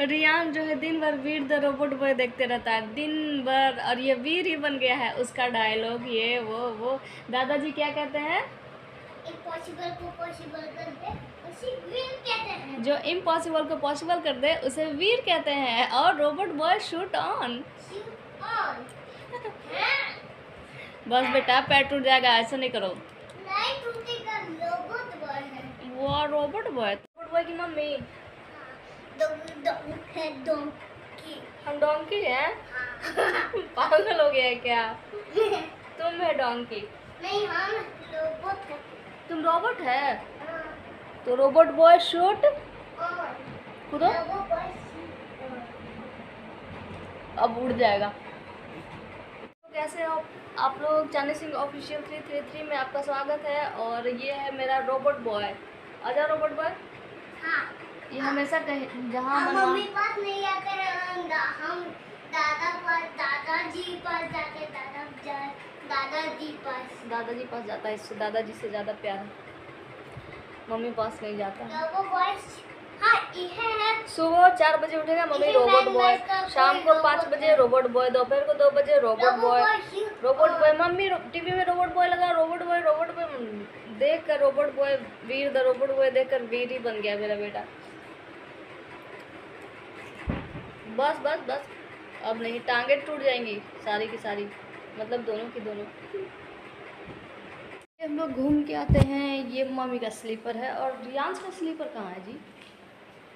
रियान जो है दिन भर वीर द रोबोट बॉय देखते रहता है। दिन भर और ये वीर ही बन गया है उसका डायलॉग ये वो वो। दादाजी क्या कहते हैं? इम्पॉसिबल को पॉसिबल कर दे उसी वीर कहते हैं। जो इम्पॉसिबल को पॉसिबल कर दे उसे वीर कहते हैं और रोबोट बॉय शूट ऑन. हाँ, बस बेटा पैर टूट जाएगा ऐसा नहीं करो। नहीं टूटेगा रोबोट बॉय है। वो रोबोट बॉय रोबोट बॉय की मम्मी। हम डोंकी हैं? हाँ। पागल हो गया है क्या? तुम है डोंकी नहीं हम रोबोट है। तुम रोबोट है? हाँ, तो रोबोट बॉय शूट कूदो। अब उड़ जाएगा। कैसे हो? आप लोग Chandi Singh official three three three में आपका स्वागत है और ये है मेरा रोबोट बॉय आजा रोबोट बॉय हमेशा कहे जहाँ हम मम्मी पास नहीं आते हैं हम दादा पास दादाजी पास जाते दादा जा- दादाजी पास। दादाजी पास जाता है इससे दादाजी से ज़्यादा प्यार। मम्मी पास नहीं जाता। बॉय हाँ सुबह चार बजे उठेगा मम्मी रोबोट बॉय शाम को पाँच बजे रोबोट बॉय दोपहर को दो बजे robot boy robot. Boy mummy TV में रोबोट बॉय लगा रोबोट बॉय रोबोट बॉय देख कर robot boy Veer the robot boy देख कर वीर ही बन गया मेरा बेटा। बस बस बस। अब नहीं टांगे टूट जाएँगी सारी की सारी। मतलब दोनों की दोनों। हम लोग घूम के आते हैं ये मम्मी का स्लीपर है। और रियांश का स्लीपर कहाँ है जी?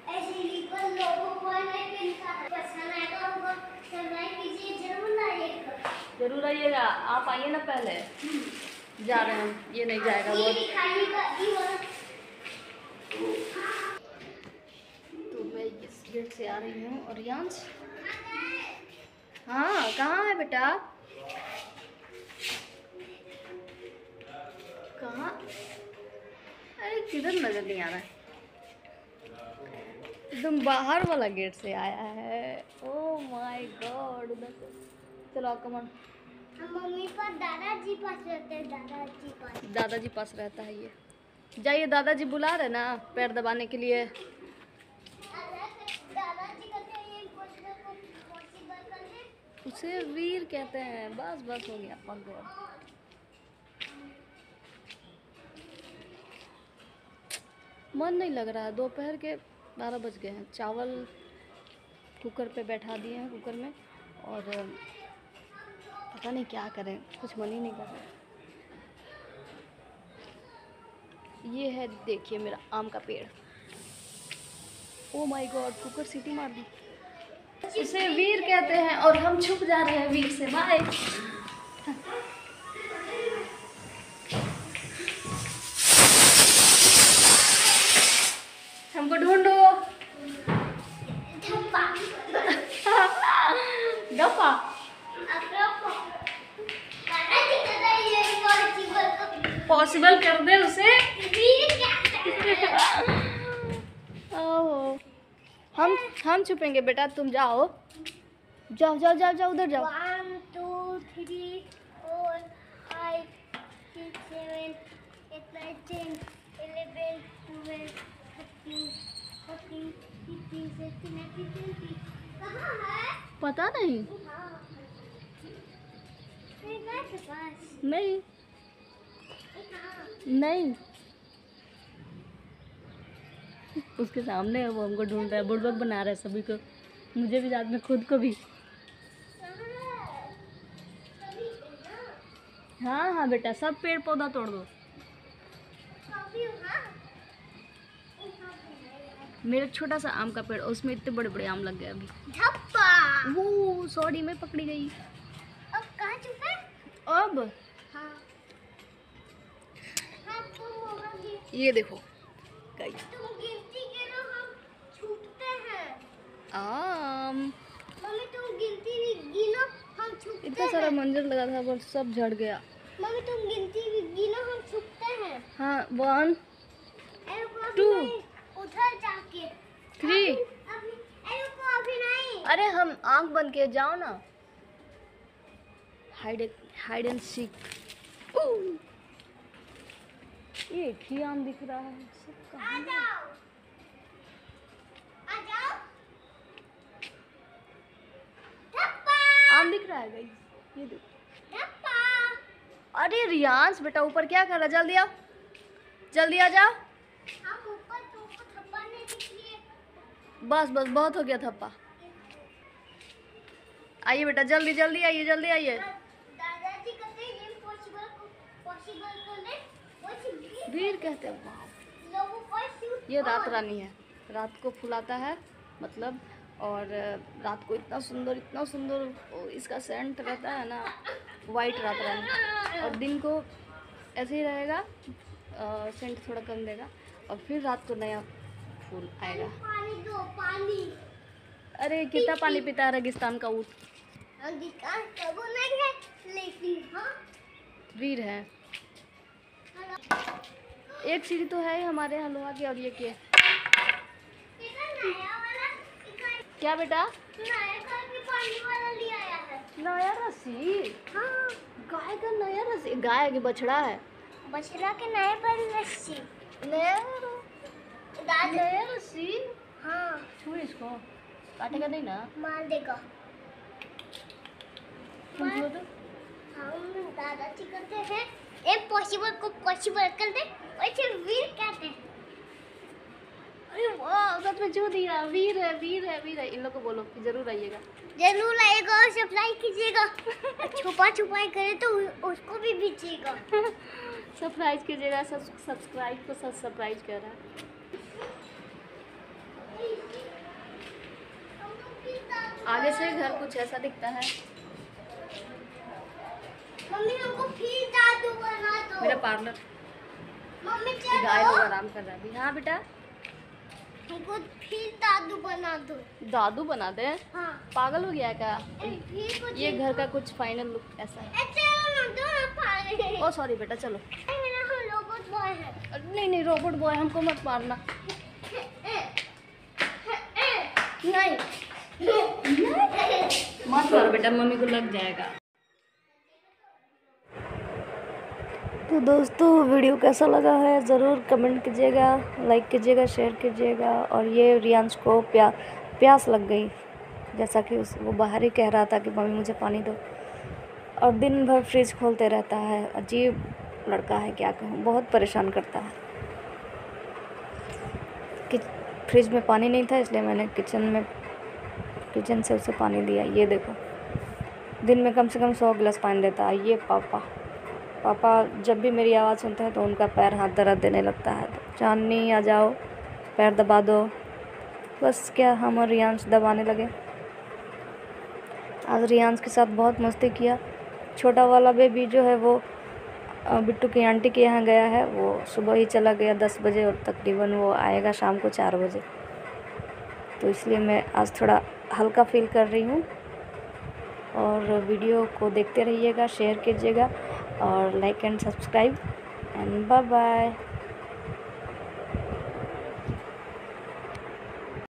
ऐसे लिखकर लोगों को नहीं मिलता पसंद आएगा होगा सब्सक्राइब कीजिए ज़रूर आइएगा आप आइए ना पहले। जा रहे हैं ये नहीं जाएगा वो दिखाने का ये वाला तो मैं इस गेट से आ रही हूँ और रियांश हाँ कहाँ है बेटा? कहाँ? अरे किधर नज़र नहीं आ रहा है? एकदम बाहर वाला गेट से आया है। ओ माय गॉड उधर चलो कमान मम्मी पर दादाजी पास रहते हैं दादाजी पास। दादाजी पास रहता है ये। जाइए दादाजी बुला रहे ना पैर दबाने के लिए दादाजी कहते हैं ये पॉसिबल को पॉसिबल कर दे उसे वीर कहते हैं। बस बस, हो गया, पक गया। मन नहीं लग रहा। है दोपहर के बारह बज गए हैं। चावल कुकर पे बैठा दिए हैं कुकर में और पता नहीं क्या करें। कुछ मन ही नहीं कर रहा। ये है, देखिए मेरा आम का पेड़। ओ माय गॉड कुकर सीटी मार दी। उसे वीर कहते हैं और हम छुप जा रहे हैं वीर से। बाय। हमको ढूंढो। पॉसिबल कर दे उसे। ओहो। हम हम छुपेंगे बेटा तुम जाओ। जाओ जाओ जाओ जाओ उधर जाओ। पता नहीं। नहीं नहीं। उसके सामने है वो हमको ढूंढ रहा है बुड़बक बना रहा है सभी को। मुझे भी साथ में खुद को भी। है? हाँ बेटा सब पेड़ पौधा तोड़ दो। मेरा छोटा सा आम का पेड़ उसमें इतने बड़े बड़े आम लग गए अभी। वो सॉरी में पकड़ी गई। अब कहाँ छुपे अब? हाँ। हाँ तुम ये देखो। गई। तुम गिनती करो हम छुपते हैं। आम। मम्मी तुम गिनती भी गिनो हम छुपते इतना सारा मंजर लगा था पर सब झड़ गया। मम्मी तुम गिनती भी गिनो हम छुपते हैं। हाँ वन. नहीं, उधर जाके। थ्री। अरे हम आँख बंद के जाओ ना। हाइड हाइड एंड ये एक ही आम दिख रहा है सब कहाँ आम दिख रहा है भाई ये देखो अरे रियांश बेटा ऊपर क्या कर रहा जल्दी आओ। जल्दी आ जाओ। बस बस बहुत हो गया थप्पा। आइए बेटा जल्दी जल्दी आइए जल्दी आइए। दादाजी कहते हैं ये पॉसिबल पॉसिबल तो नहीं वीर कहते हैं ये रात रानी है। रात को फुलाता है मतलब और रात को इतना सुंदर इतना सुंदर इसका सेंट रहता है ना वाइट रात रानी। और दिन को ऐसे ही रहेगा अ, सेंट थोड़ा कम देगा और फिर रात को नया फूल आएगा। पानी दो पानी अरे कितना पानी पीता है रेगिस्तान का ऊँट? अंगिका कबो नहीं है लेकिन हाँ। वीर है। एक सीढ़ी तो है ही हमारे यहाँ लोहा की और ये के क्या बेटा? नया है रस्सी? हाँ गाय का नया रस्सी? गाय की बछड़ा है। बछड़ा के नए पर रस्सी। नया नया रस्सी? हाँ। छू इसको। काटेगा नहीं ना? मार देगा। छुओ तो। हम दादाजी कहते हैं। इम्पॉसिबल को पॉसिबल कर दे वैसे वीर कहते हैं अरे वाह सच में छू वीर है वीर है वीर है। इन लोग को बोलो कि ज़रूर आइएगा। ज़रूर आएगा और सप्लाई कीजिएगा। छुपा छुपाई करे तो उसको भी बेचिएगा। सरप्राइज़ कीजिएगा सब सब्सक्राइब को सब सरप्राइज़ कर। रहा है आगे से घर कुछ ऐसा दिखता है। मम्मी हमको फिर दादू मेरा पार्लर गाय लोग आराम कर रहा है। हाँ बेटा? हमको फिर दादू बना दो। दादू बना दे हाँ। पागल हो गया क्या? ये घर का कुछ फाइनल लुक ऐसा है। ओ सॉरी बेटा चलो। रोबोट बॉय है। नहीं नहीं रोबोट बॉय हमको मत मारना। नहीं। मत मारो बेटा मम्मी को लग जाएगा। तो दोस्तों, वीडियो कैसा लगा है? ज़रूर कमेंट कीजिएगा लाइक कीजिएगा शेयर कीजिएगा। और ये रियांश को प्या, प्यास लग गई, जैसा कि उस, वो बाहर ही कह रहा था कि, मम्मी, मुझे पानी दो। और दिन भर फ्रिज खोलते रहता है। अजीब लड़का है, क्या कहूँ? बहुत परेशान करता है। कि फ्रिज में पानी नहीं था, इसलिए मैंने किचन में किचन से उसे पानी दिया। ये देखो, दिन में कम से कम सौ गिलास पानी देता है। ये पापा। पापा जब भी मेरी आवाज़ सुनते हैं तो उनका पैर हाथ दर्द देने लगता है। तो चांदनी आ जाओ, पैर दबा दो। बस क्या हम और रियांश दबाने लगे? आज रियांश के साथ बहुत मस्ती किया। छोटा वाला बेबी जो है वो बिट्टू की आंटी के यहाँ गया है। वो सुबह ही चला गया दस बजे और तकरीबन वो आएगा शाम को चार बजे। तो इसलिए मैं आज थोड़ा हल्का फील कर रही हूँ। और वीडियो को देखते रहिएगा शेयर कीजिएगा। और like and subscribe and bye bye